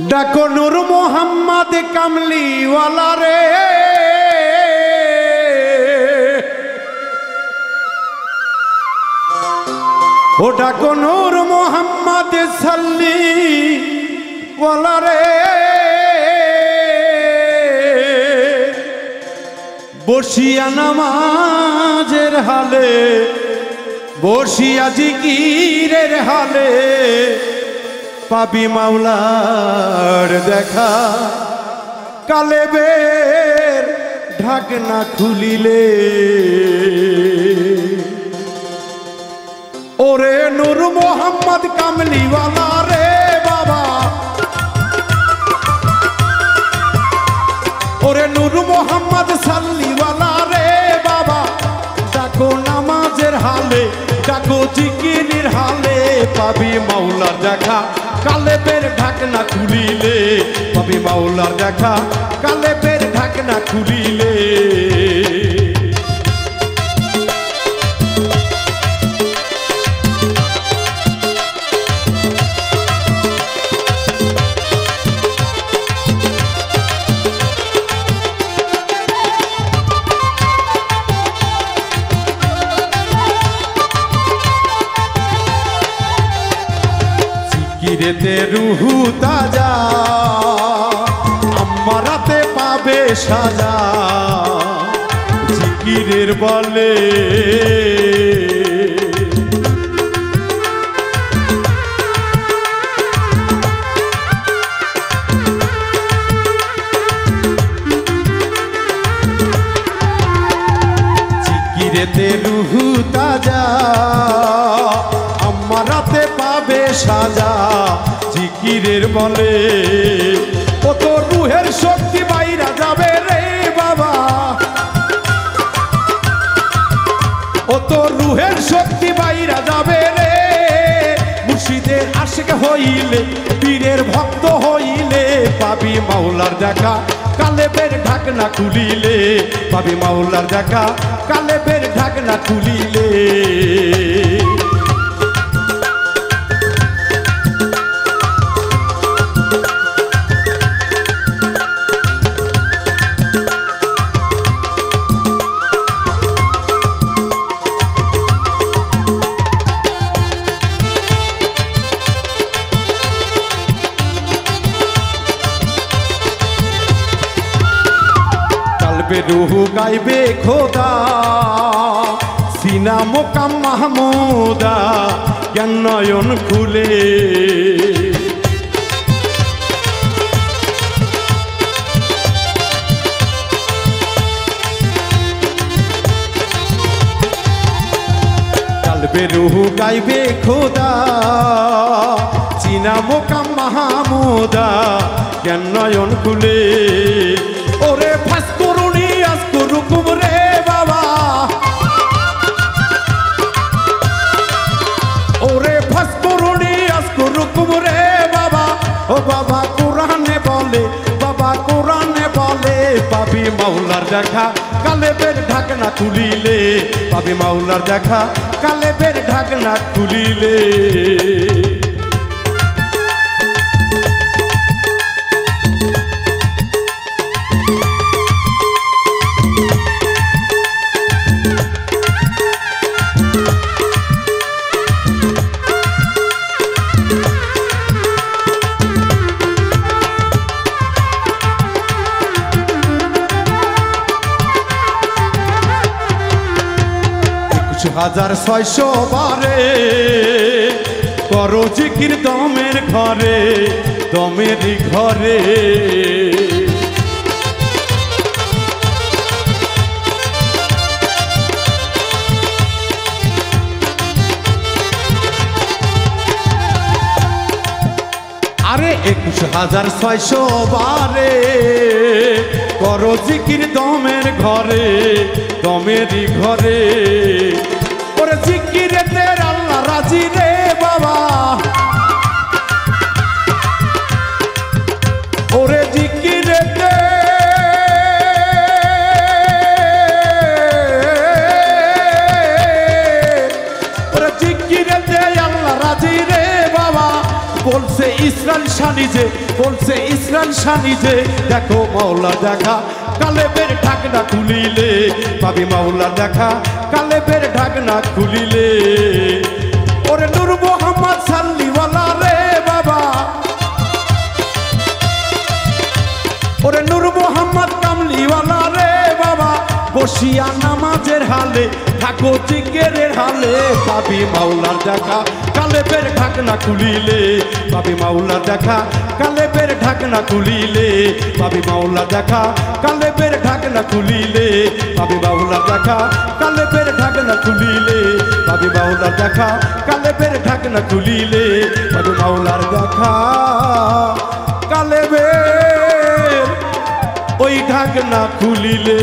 ডাকো নূর মোহাম্মদ কামলিওয়ালা রে। ও ডাকো নূর মোহাম্মদ সাল্লি রে। বসিয়া নামাজের হালে বসিয়া জিকিরের হালে পাবি মাওলার দেখা। কালে বের ঢাকনা খুলিলে। ওরে নূর মোহাম্মদ কামলিওয়ালা রে বাবা। ওরে নূর মোহাম্মদ সাল্লিওয়ালা রে বাবা। ডাকো নামাজের হালে ডাকো জিকিরের হালে পাবি মাওলার দেখা। কালে ঢাকনা খুলিলে পাবি মাওলার দেখা। কিরেতে রুহু তাজা আমারাতে পাবে সাজা। জিকিরের বলে জিকিরেতে রুহু তাজা আমারাতে পাবে সাজা। জিকিরের বলে ও তো রুহের শক্তি বাইরা যাবে রে বাবা? ও তো রুহের শক্তি বাইরা যাবে রে? মুর্শিদের আশেক হইলে, পীরের ভক্ত হইলে পাবি মাওলার দেখা কালে বের ঢাকনা খুলিলে পাবি মাওলার দেখা কালে বের ঢাকনা খুলিলে। কালবে রুহু, গাইবে খোদা। সিনা মোকাম মাহমুদা, জ্ঞান নয়ন খুলে। রুহু, গাইবে খোদা। চিনা মোকাম মাহমুদা, জ্ঞান নয়ন খুলে। পাবি মাওলার দেখা কালে বের ঢাকনা তুলিলে। পাবি মাওলার দেখা কালে বের ঢাকনা তুলিলে। হাজার ছয়শো বারে। করো জিকির দমের ঘরে, দমেরই ঘরে। আরে একুশ হাজার ছয়শো বারে। করো জিকির দমের ঘরে, দমেরই ঘরে। ওরে জিকিরে তের আল্লাহ রাজি বাবা। ওরে জিকিরে তে ওরে জিকিরে তে আল্লাহ রে বাবা। বলছে ইসরায়েল শানি যে, বলছে ইসরায়েল শানি যে, দেখো মাওলা দেখা কালেবের ঢাকনা খুলিলে, পাবি মাওলা দেখা, কালেবের ঢাকনা খুলিলে। ওরে নূর মোহাম্মদ সাল্লিওয়ালা রে বাবা। ওরে নূর মোহাম্মদ কামলিওয়ালা রে বাবা। বসিয়া নামাজের হালে থাকো জিজ্ঞেরের হালে পাবি মাওলার দেখা। কালেবের ঢাকনা খুলিলে পাবি মাওলার দেখা। কালেবের ঢাকনা খুলিলে পাবি মাওলার দেখা। কালেবের ঢাকনা খুলিলে পাবি মাওলার দেখা। কালেবের ঢাকনা খুলিলে পাবি মাওলার দেখা। কালেবের ঢাকনা খুলিলে পাবি মাওলার দেখা। কালেবের ওই ঢাকনা খুলিলে